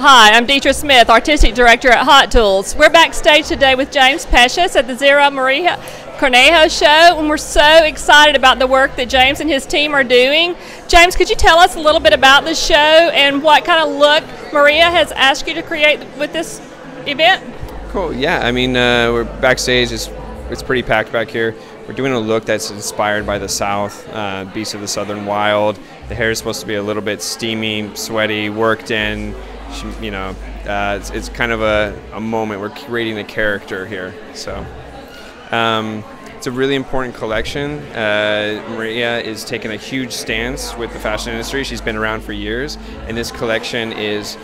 Hi, I'm Detra Smith, Artistic Director at Hot Tools. We're backstage today with James Pecis at the Zero Maria Cornejo show, and we're so excited about the work that James and his team are doing. James, could you tell us a little bit about the show and what kind of look Maria has asked you to create with this event? Cool. Yeah, I mean, uh, we're backstage. It's it's pretty packed back here. We're doing a look that's inspired by the South, uh, Beast of the Southern Wild. The hair is supposed to be a little bit steamy, sweaty, worked in you know, uh, it's, it's, kind of a, a, moment. We're creating a character here. So um, it's a really important collection. Uh, Maria is taking a huge stance with the fashion industry. She's been around for years, and this collection is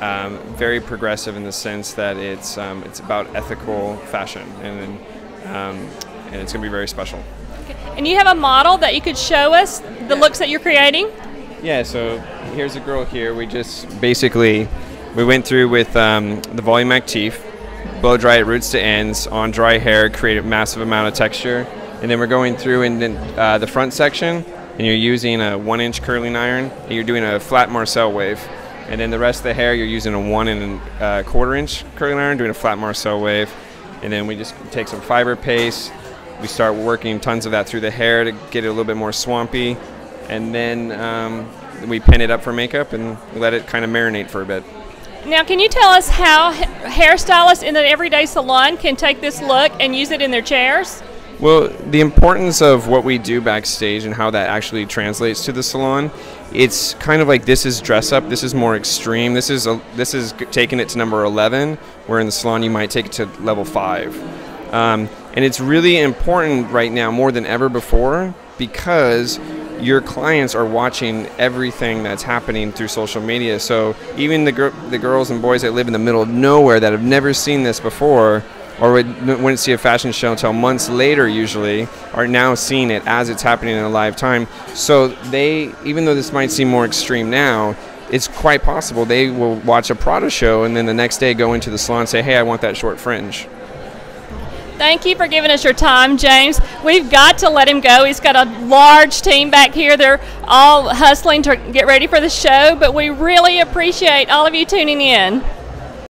um, very progressive in the sense that it's um, it's about ethical fashion, and um, and it's going to be very special. And you have a model that you could show us the looks that you're creating. Yeah, so here's a girl here. We just basically we went through with um, the volume active, blow dry it roots to ends on dry hair, create a massive amount of texture, and then we're going through in the, uh, the front section, and you're using a one-inch curling iron, and you're doing a flat Marcel wave, and then the rest of the hair you're using a one and a uh, quarter inch curling iron, doing a flat Marcel wave, and then we just take some fiber paste. We start working tons of that through the hair to get it a little bit more swampy and then um, we pin it up for makeup and let it kind of marinate for a bit. Now, can you tell us how hairstylists in the everyday salon can take this look and use it in their chairs? Well, the importance of what we do backstage and how that actually translates to the salon, it's kind of like this is dress up. This is more extreme. This is a, this is taking it to number 11, where in the salon you might take it to level five. Um, and it's really important right now more than ever before because your clients are watching everything that's happening through social media. So even the, gr- the girls and boys that live in the middle of nowhere that have never seen this before or would, wouldn't see a fashion show until months later usually are now seeing it as it's happening in a live time. So they, even though this might seem more extreme now, it's quite possible they will watch a Prada show and then the next day go into the salon and say, hey, I want that short fringe. Thank you for giving us your time, James. We've got to let him go. He's got a large team back here. They're all hustling to get ready for the show, but we really appreciate all of you tuning in.